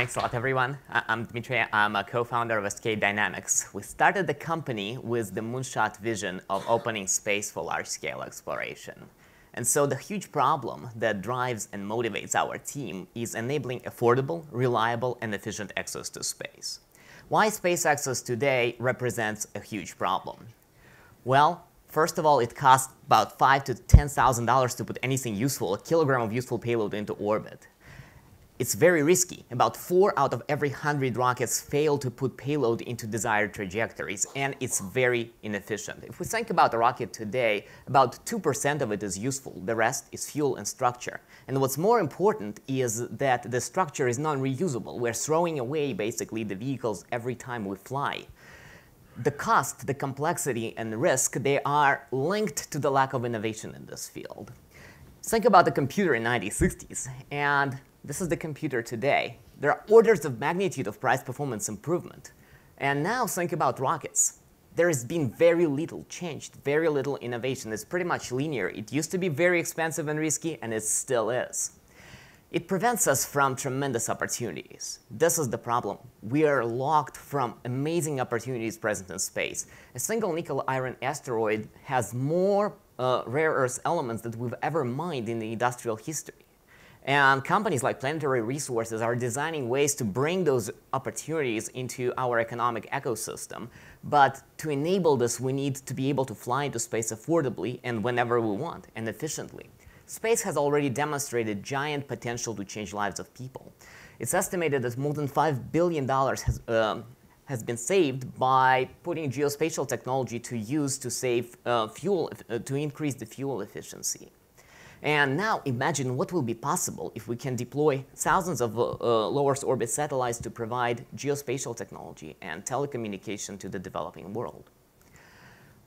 Thanks a lot, everyone. I'm Dmitry. I'm a co-founder of Escape Dynamics. We started the company with the moonshot vision of opening space for large-scale exploration. And so the huge problem that drives and motivates our team is enabling affordable, reliable, and efficient access to space. Why space access today represents a huge problem? Well, first of all, it costs about five to $10,000 to put anything useful, a kilogram of useful payload into orbit it's very risky. About four out of every 100 rockets fail to put payload into desired trajectories, and it's very inefficient. If we think about a rocket today, about 2% of it is useful. The rest is fuel and structure. And what's more important is that the structure is non-reusable. We're throwing away, basically, the vehicles every time we fly. The cost, the complexity, and the risk, they are linked to the lack of innovation in this field. Think about the computer in the 1960s, and this is the computer today. There are orders of magnitude of price performance improvement. And now think about rockets. There has been very little changed, very little innovation. It's pretty much linear. It used to be very expensive and risky, and it still is. It prevents us from tremendous opportunities. This is the problem. We are locked from amazing opportunities present in space. A single nickel iron asteroid has more uh, rare earth elements that we've ever mined in the industrial history. And companies like Planetary Resources are designing ways to bring those opportunities into our economic ecosystem. But to enable this, we need to be able to fly into space affordably and whenever we want and efficiently. Space has already demonstrated giant potential to change lives of people. It's estimated that more than $5 billion has, uh, has been saved by putting geospatial technology to use to save uh, fuel, uh, to increase the fuel efficiency. And now imagine what will be possible if we can deploy thousands of uh, uh, low Earth orbit satellites to provide geospatial technology and telecommunication to the developing world.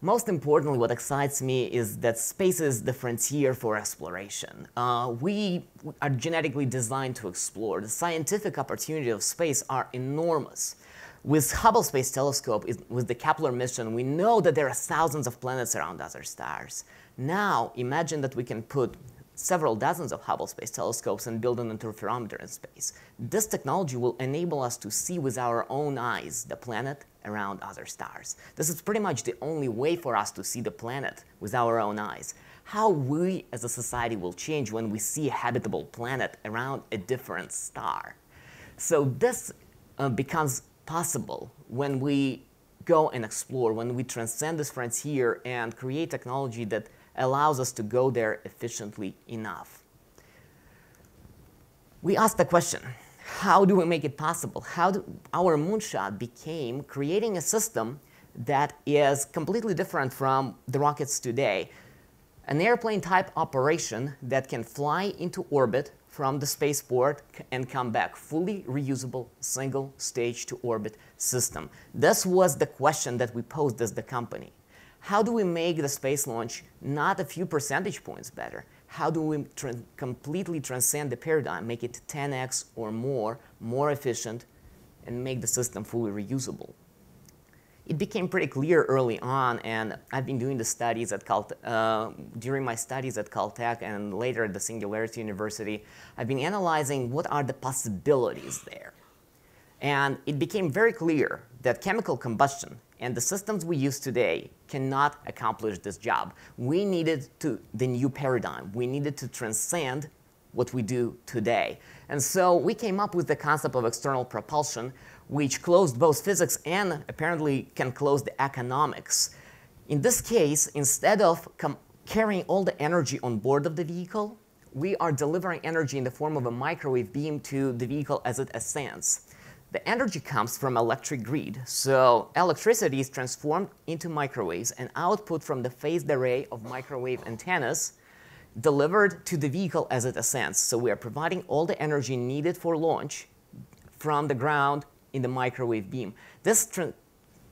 Most importantly, what excites me is that space is the frontier for exploration. Uh, we are genetically designed to explore. The scientific opportunities of space are enormous. With Hubble Space Telescope, with the Kepler mission, we know that there are thousands of planets around other stars. Now, imagine that we can put several dozens of Hubble Space Telescopes and build an interferometer in space. This technology will enable us to see with our own eyes the planet around other stars. This is pretty much the only way for us to see the planet with our own eyes. How we as a society will change when we see a habitable planet around a different star. So this uh, becomes possible when we go and explore, when we transcend this frontier and create technology that allows us to go there efficiently enough. We asked the question, how do we make it possible? How do, our moonshot became creating a system that is completely different from the rockets today. An airplane type operation that can fly into orbit from the spaceport and come back. Fully reusable, single stage to orbit system. This was the question that we posed as the company. How do we make the space launch not a few percentage points better? How do we tra completely transcend the paradigm, make it 10x or more, more efficient, and make the system fully reusable? It became pretty clear early on, and I've been doing the studies at Calt uh, during my studies at Caltech and later at the Singularity University. I've been analyzing what are the possibilities there. And it became very clear that chemical combustion and the systems we use today cannot accomplish this job. We needed to, the new paradigm. We needed to transcend what we do today. And so we came up with the concept of external propulsion, which closed both physics and apparently can close the economics. In this case, instead of carrying all the energy on board of the vehicle, we are delivering energy in the form of a microwave beam to the vehicle as it ascends. The energy comes from electric grid, so electricity is transformed into microwaves and output from the phased array of microwave antennas delivered to the vehicle as it ascends. So we are providing all the energy needed for launch from the ground in the microwave beam. This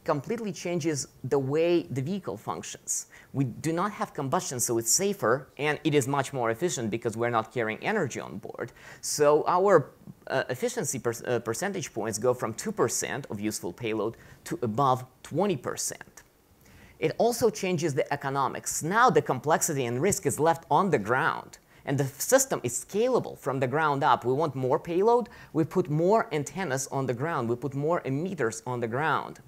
completely changes the way the vehicle functions. We do not have combustion, so it's safer, and it is much more efficient because we're not carrying energy on board. So our uh, efficiency per uh, percentage points go from 2% of useful payload to above 20%. It also changes the economics. Now the complexity and risk is left on the ground. And the system is scalable from the ground up. We want more payload, we put more antennas on the ground, we put more emitters on the ground.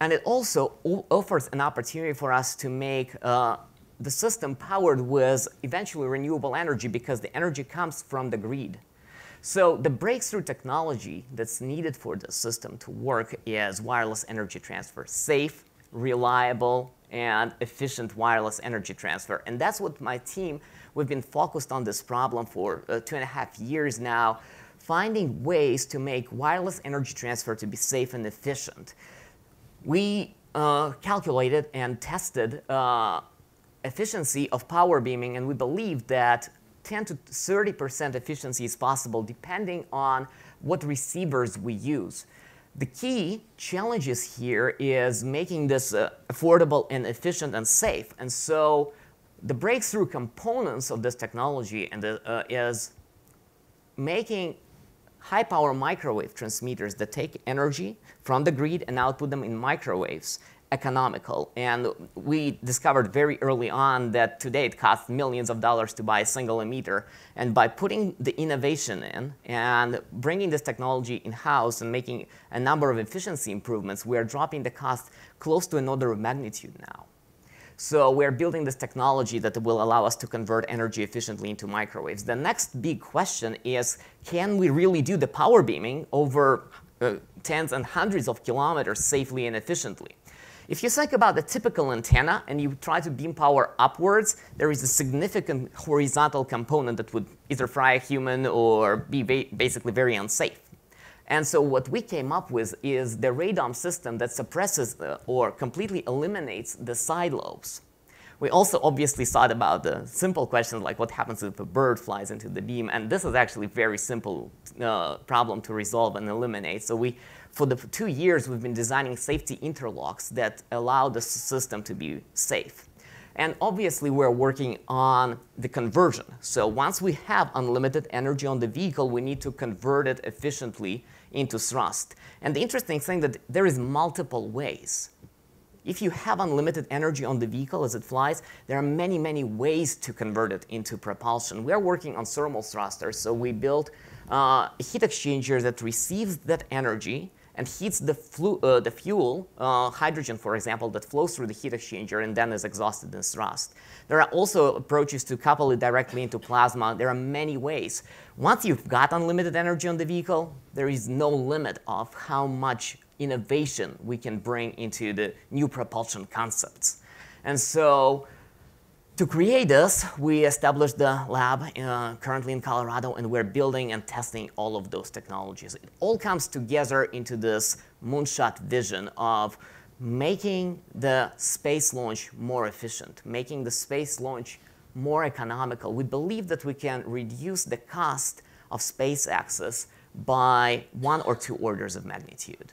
And it also offers an opportunity for us to make uh, the system powered with eventually renewable energy because the energy comes from the grid. So the breakthrough technology that's needed for the system to work is wireless energy transfer, safe, reliable, and efficient wireless energy transfer. And that's what my team, we've been focused on this problem for uh, two and a half years now, finding ways to make wireless energy transfer to be safe and efficient. We uh, calculated and tested uh, efficiency of power beaming, and we believe that 10 to 30% efficiency is possible depending on what receivers we use. The key challenges here is making this uh, affordable and efficient and safe. And so the breakthrough components of this technology and uh, is making high power microwave transmitters that take energy from the grid and output them in microwaves economical. And we discovered very early on that today it costs millions of dollars to buy a single emitter. And by putting the innovation in and bringing this technology in-house and making a number of efficiency improvements, we are dropping the cost close to an order of magnitude now. So we're building this technology that will allow us to convert energy efficiently into microwaves. The next big question is, can we really do the power beaming over uh, tens and hundreds of kilometers safely and efficiently? If you think about the typical antenna and you try to beam power upwards, there is a significant horizontal component that would either fry a human or be ba basically very unsafe. And so what we came up with is the radome system that suppresses the, or completely eliminates the side lobes. We also obviously thought about the simple questions like what happens if a bird flies into the beam, and this is actually a very simple uh, problem to resolve and eliminate. So we for the two years, we've been designing safety interlocks that allow the system to be safe. And obviously, we're working on the conversion. So once we have unlimited energy on the vehicle, we need to convert it efficiently into thrust. And the interesting thing that there is multiple ways. If you have unlimited energy on the vehicle as it flies, there are many, many ways to convert it into propulsion. We're working on thermal thrusters, so we built uh, a heat exchanger that receives that energy and heats the, uh, the fuel, uh, hydrogen for example, that flows through the heat exchanger and then is exhausted in thrust. There are also approaches to couple it directly into plasma. There are many ways. Once you've got unlimited energy on the vehicle, there is no limit of how much innovation we can bring into the new propulsion concepts. And so to create this, we established the lab uh, currently in Colorado, and we're building and testing all of those technologies. It all comes together into this moonshot vision of making the space launch more efficient, making the space launch more economical. We believe that we can reduce the cost of space access by one or two orders of magnitude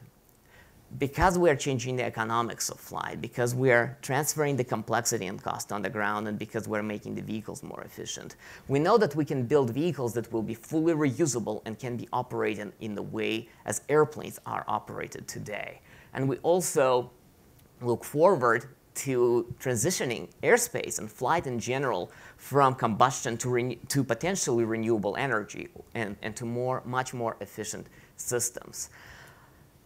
because we are changing the economics of flight, because we are transferring the complexity and cost on the ground, and because we're making the vehicles more efficient, we know that we can build vehicles that will be fully reusable and can be operated in the way as airplanes are operated today. And we also look forward to transitioning airspace and flight in general from combustion to, to potentially renewable energy and, and to more, much more efficient systems.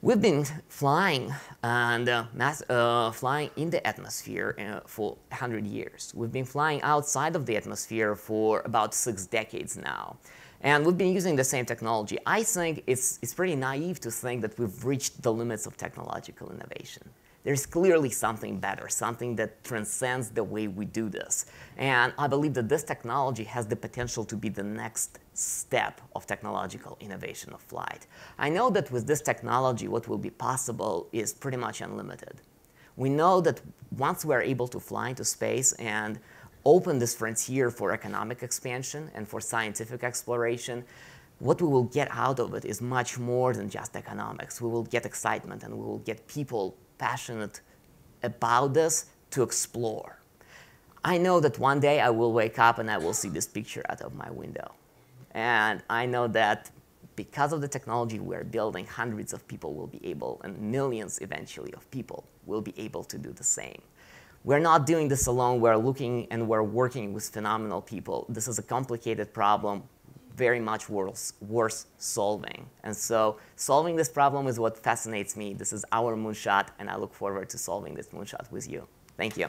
We've been flying and uh, mass, uh, flying in the atmosphere uh, for 100 years. We've been flying outside of the atmosphere for about six decades now. And we've been using the same technology. I think it's, it's pretty naive to think that we've reached the limits of technological innovation there's clearly something better, something that transcends the way we do this. And I believe that this technology has the potential to be the next step of technological innovation of flight. I know that with this technology, what will be possible is pretty much unlimited. We know that once we're able to fly into space and open this frontier for economic expansion and for scientific exploration, what we will get out of it is much more than just economics. We will get excitement and we will get people passionate about this to explore. I know that one day I will wake up and I will see this picture out of my window. And I know that because of the technology we're building, hundreds of people will be able, and millions eventually of people will be able to do the same. we're not doing this alone. We're looking and we're working with phenomenal people. This is a complicated problem, very much worth, solving. And so solving this problem is what fascinates me. This is our moonshot, and I look forward to solving this moonshot with you. Thank you.